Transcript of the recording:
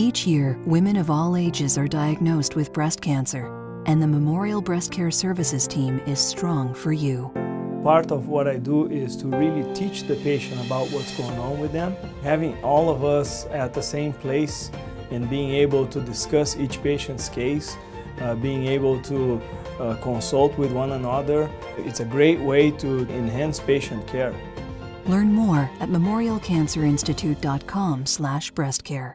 Each year, women of all ages are diagnosed with breast cancer, and the Memorial Breast Care Services team is strong for you. Part of what I do is to really teach the patient about what's going on with them. Having all of us at the same place and being able to discuss each patient's case, uh, being able to uh, consult with one another, it's a great way to enhance patient care. Learn more at memorialcancerinstitute.com slash breastcare.